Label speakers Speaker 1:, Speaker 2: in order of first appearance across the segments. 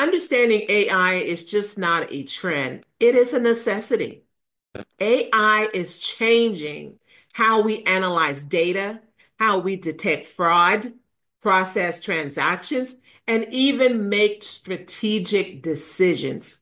Speaker 1: understanding AI is just not a trend, it is a necessity. AI is changing how we analyze data, how we detect fraud, process transactions, and even make strategic decisions.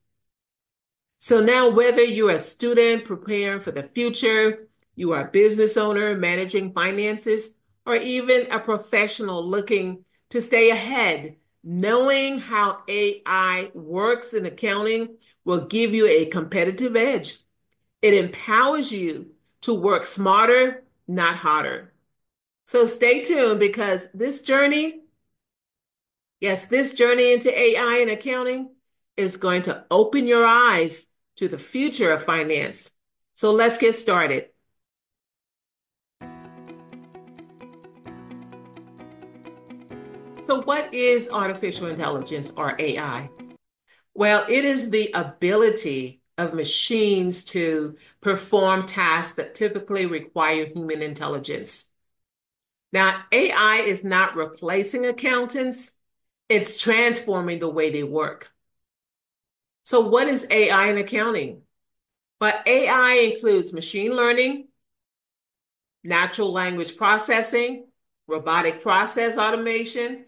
Speaker 1: So now, whether you're a student preparing for the future, you are a business owner managing finances, or even a professional looking to stay ahead, knowing how AI works in accounting will give you a competitive edge. It empowers you to work smarter, not harder. So stay tuned because this journey, yes, this journey into AI and accounting is going to open your eyes to the future of finance. So let's get started. So, what is artificial intelligence or AI? Well, it is the ability of machines to perform tasks that typically require human intelligence. Now, AI is not replacing accountants, it's transforming the way they work. So, what is AI in accounting? But AI includes machine learning, natural language processing, robotic process automation,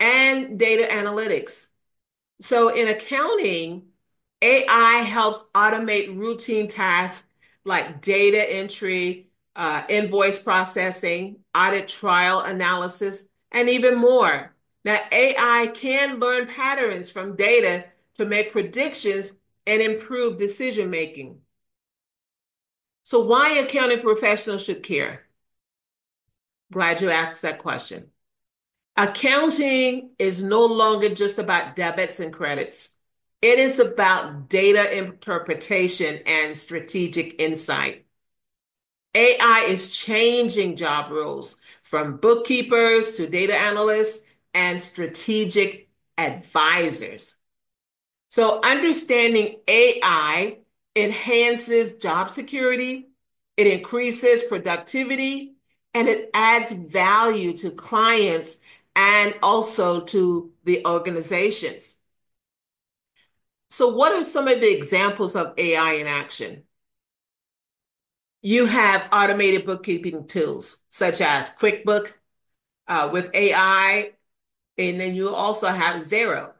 Speaker 1: and data analytics. So, in accounting, AI helps automate routine tasks like data entry, uh, invoice processing, audit trial analysis, and even more. Now, AI can learn patterns from data to make predictions and improve decision making. So, why accounting professionals should care? Glad you asked that question. Accounting is no longer just about debits and credits. It is about data interpretation and strategic insight. AI is changing job roles from bookkeepers to data analysts and strategic advisors. So, understanding AI enhances job security, it increases productivity, and it adds value to clients and also to the organizations. So, what are some of the examples of AI in action? You have automated bookkeeping tools such as QuickBook uh, with AI, and then you also have Xero.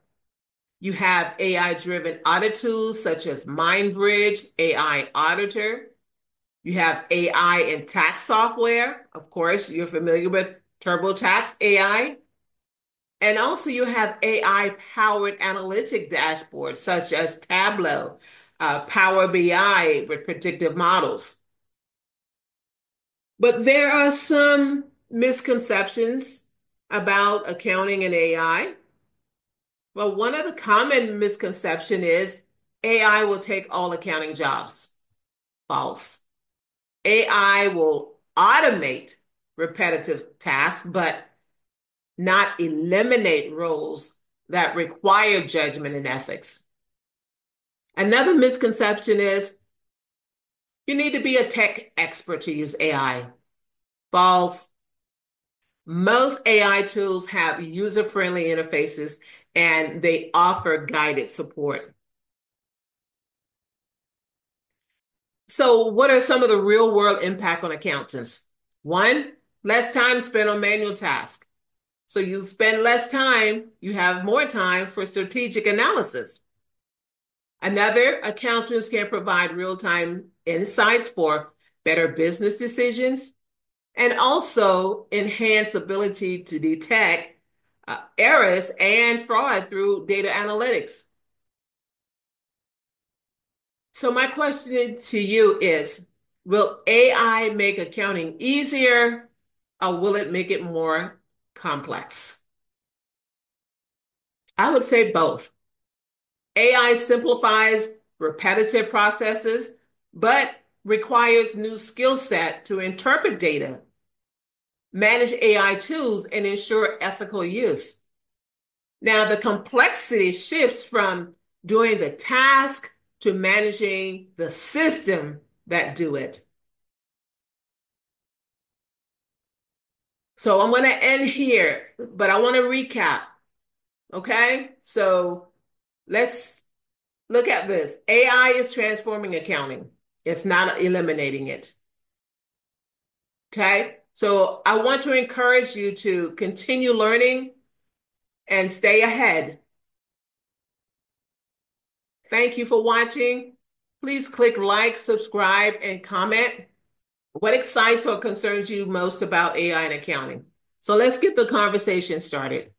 Speaker 1: You have AI driven audit tools such as MindBridge, AI Auditor. You have AI and tax software. Of course, you're familiar with TurboTax AI. And also, you have AI powered analytic dashboards such as Tableau, uh, Power BI with predictive models. But there are some misconceptions about accounting and AI. Well, one of the common misconception is AI will take all accounting jobs. False. AI will automate repetitive tasks, but not eliminate roles that require judgment and ethics. Another misconception is you need to be a tech expert to use AI. False. Most AI tools have user friendly interfaces and they offer guided support. So, what are some of the real world impact on accountants? One, less time spent on manual tasks. So you spend less time, you have more time for strategic analysis. Another, accountants can provide real time insights for better business decisions and also enhance ability to detect uh, errors and fraud through data analytics. So, my question to you is Will AI make accounting easier or will it make it more complex? I would say both. AI simplifies repetitive processes, but requires new skill set to interpret data, manage AI tools, and ensure ethical use. Now, the complexity shifts from doing the task to managing the system that do it. So I'm going to end here, but I want to recap. Okay. So let's look at this. AI is transforming accounting. It's not eliminating it. Okay. So I want to encourage you to continue learning and stay ahead. Thank you for watching. Please click like, subscribe, and comment. What excites or concerns you most about AI and accounting? So let's get the conversation started.